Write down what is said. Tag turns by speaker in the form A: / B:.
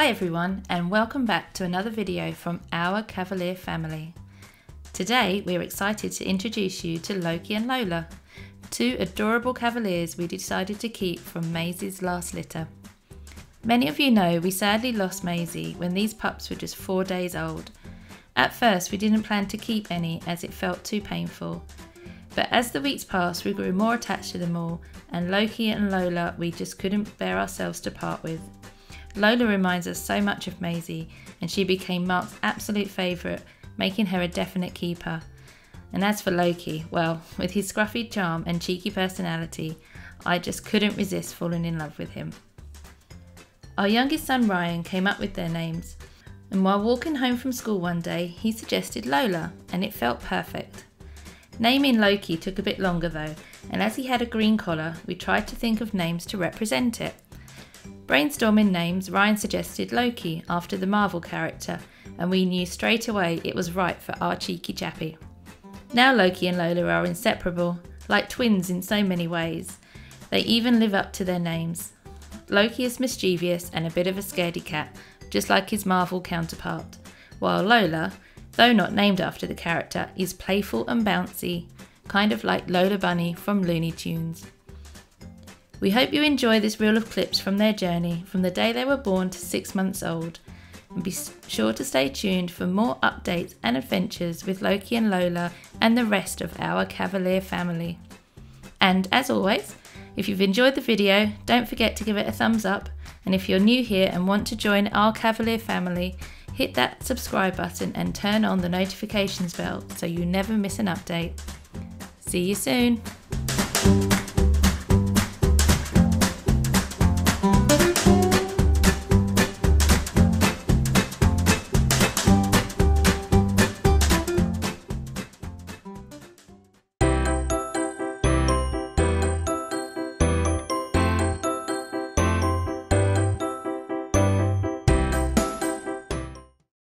A: Hi everyone and welcome back to another video from our Cavalier family. Today we're excited to introduce you to Loki and Lola, two adorable Cavaliers we decided to keep from Maisie's last litter. Many of you know we sadly lost Maisie when these pups were just four days old. At first we didn't plan to keep any as it felt too painful. But as the weeks passed we grew more attached to them all and Loki and Lola we just couldn't bear ourselves to part with. Lola reminds us so much of Maisie, and she became Mark's absolute favourite, making her a definite keeper. And as for Loki, well, with his scruffy charm and cheeky personality, I just couldn't resist falling in love with him. Our youngest son Ryan came up with their names, and while walking home from school one day, he suggested Lola, and it felt perfect. Naming Loki took a bit longer though, and as he had a green collar, we tried to think of names to represent it. Brainstorming names, Ryan suggested Loki after the Marvel character, and we knew straight away it was right for our cheeky chappy. Now Loki and Lola are inseparable, like twins in so many ways. They even live up to their names. Loki is mischievous and a bit of a scaredy cat, just like his Marvel counterpart, while Lola, though not named after the character, is playful and bouncy, kind of like Lola Bunny from Looney Tunes. We hope you enjoy this reel of clips from their journey from the day they were born to six months old. And be sure to stay tuned for more updates and adventures with Loki and Lola and the rest of our Cavalier family. And as always, if you've enjoyed the video, don't forget to give it a thumbs up. And if you're new here and want to join our Cavalier family, hit that subscribe button and turn on the notifications bell so you never miss an update. See you soon.